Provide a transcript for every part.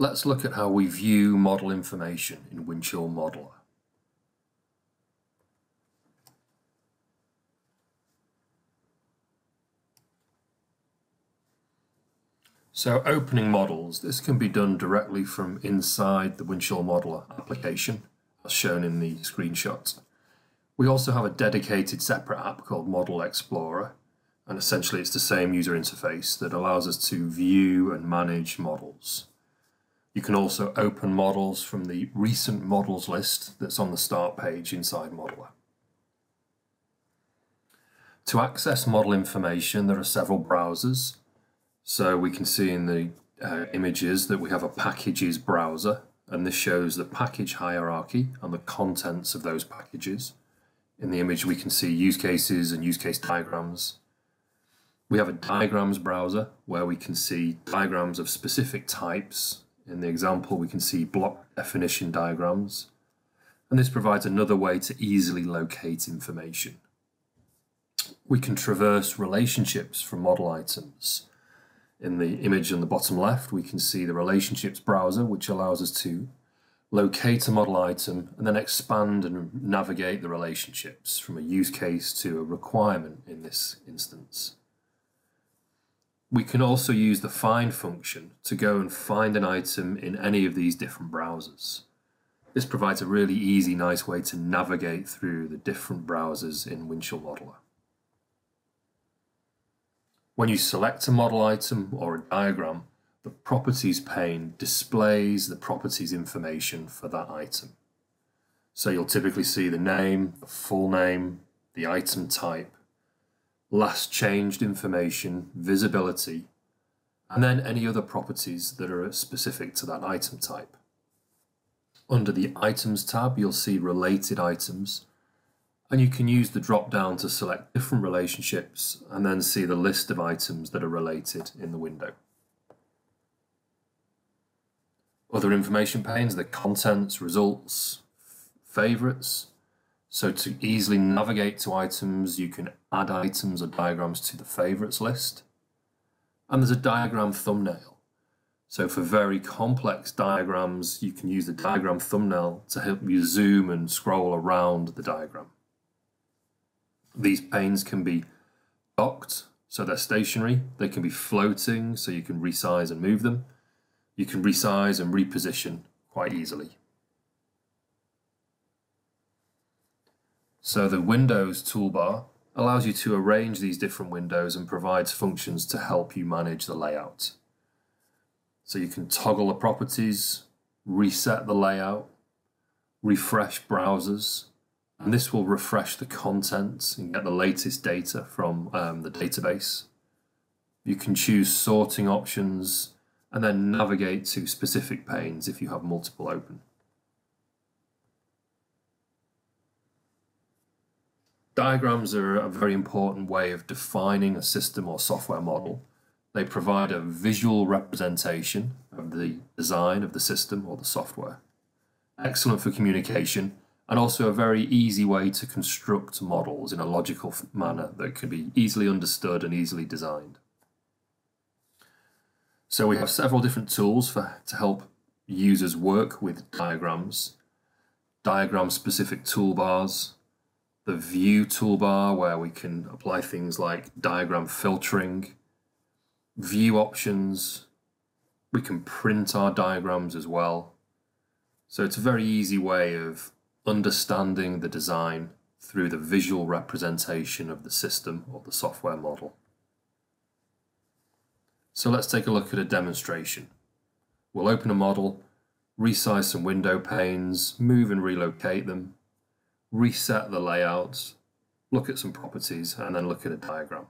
Let's look at how we view model information in Windchill Modeler. So opening models, this can be done directly from inside the Windchill Modeler application, as shown in the screenshot. We also have a dedicated separate app called Model Explorer, and essentially it's the same user interface that allows us to view and manage models. You can also open models from the recent models list that's on the start page inside Modeler. To access model information, there are several browsers. So we can see in the uh, images that we have a packages browser and this shows the package hierarchy and the contents of those packages. In the image we can see use cases and use case diagrams. We have a diagrams browser where we can see diagrams of specific types. In the example we can see block definition diagrams and this provides another way to easily locate information. We can traverse relationships from model items in the image on the bottom left, we can see the relationships browser, which allows us to locate a model item and then expand and navigate the relationships from a use case to a requirement in this instance. We can also use the find function to go and find an item in any of these different browsers. This provides a really easy, nice way to navigate through the different browsers in Windchill Modeler. When you select a model item or a diagram, the Properties pane displays the properties information for that item. So you'll typically see the name, the full name, the item type, last changed information, visibility, and then any other properties that are specific to that item type. Under the Items tab, you'll see related items, and you can use the drop down to select different relationships and then see the list of items that are related in the window. Other information panes, the contents, results, favorites. So to easily navigate to items, you can add items or diagrams to the favorites list. And there's a diagram thumbnail. So for very complex diagrams, you can use the diagram thumbnail to help you zoom and scroll around the diagram. These panes can be docked, so they're stationary. They can be floating, so you can resize and move them. You can resize and reposition quite easily. So the Windows toolbar allows you to arrange these different windows and provides functions to help you manage the layout. So you can toggle the properties, reset the layout, refresh browsers, and this will refresh the content and get the latest data from um, the database. You can choose sorting options and then navigate to specific panes if you have multiple open. Diagrams are a very important way of defining a system or software model. They provide a visual representation of the design of the system or the software. Excellent for communication and also a very easy way to construct models in a logical manner that can be easily understood and easily designed. So we have several different tools for to help users work with diagrams, diagram specific toolbars, the view toolbar where we can apply things like diagram filtering, view options, we can print our diagrams as well. So it's a very easy way of understanding the design through the visual representation of the system or the software model. So let's take a look at a demonstration. We'll open a model, resize some window panes, move and relocate them, reset the layouts, look at some properties, and then look at a diagram.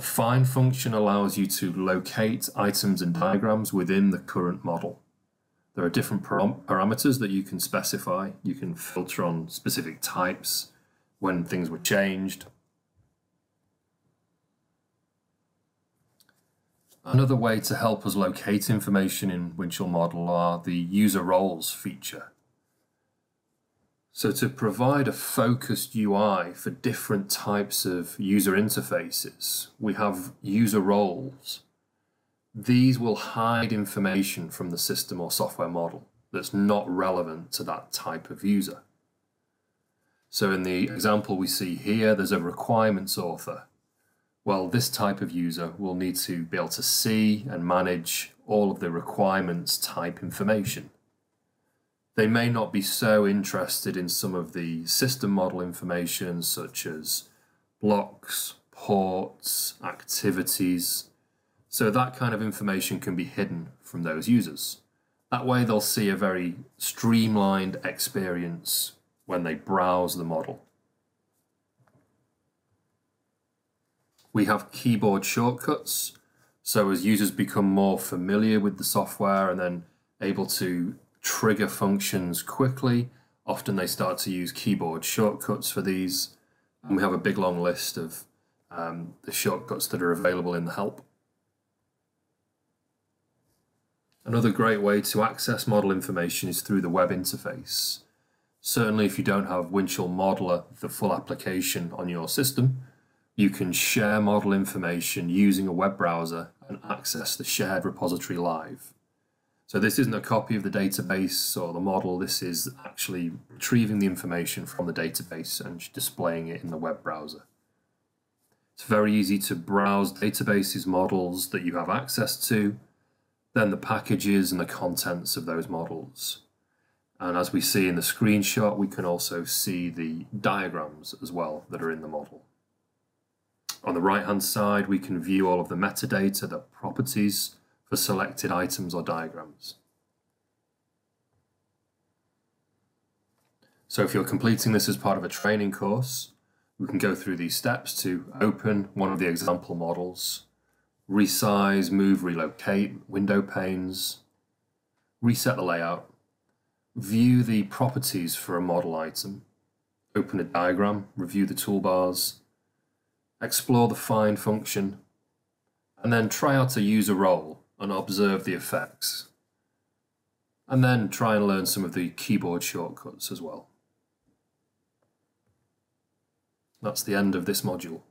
The find function allows you to locate items and diagrams within the current model. There are different param parameters that you can specify. You can filter on specific types when things were changed. Another way to help us locate information in Windchill Modeler the user roles feature. So to provide a focused UI for different types of user interfaces, we have user roles. These will hide information from the system or software model that's not relevant to that type of user. So in the example we see here, there's a requirements author. Well, this type of user will need to be able to see and manage all of the requirements type information they may not be so interested in some of the system model information such as blocks, ports, activities. So that kind of information can be hidden from those users. That way they'll see a very streamlined experience when they browse the model. We have keyboard shortcuts. So as users become more familiar with the software and then able to trigger functions quickly. Often they start to use keyboard shortcuts for these. And we have a big long list of um, the shortcuts that are available in the help. Another great way to access model information is through the web interface. Certainly if you don't have Windchill Modeler, the full application on your system, you can share model information using a web browser and access the shared repository live. So this isn't a copy of the database or the model, this is actually retrieving the information from the database and displaying it in the web browser. It's very easy to browse databases, models that you have access to, then the packages and the contents of those models. And as we see in the screenshot, we can also see the diagrams as well that are in the model. On the right hand side, we can view all of the metadata, the properties, for selected items or diagrams. So if you're completing this as part of a training course, we can go through these steps to open one of the example models, resize, move, relocate window panes, reset the layout, view the properties for a model item, open a diagram, review the toolbars, explore the find function, and then try out a user role and observe the effects. And then try and learn some of the keyboard shortcuts as well. That's the end of this module.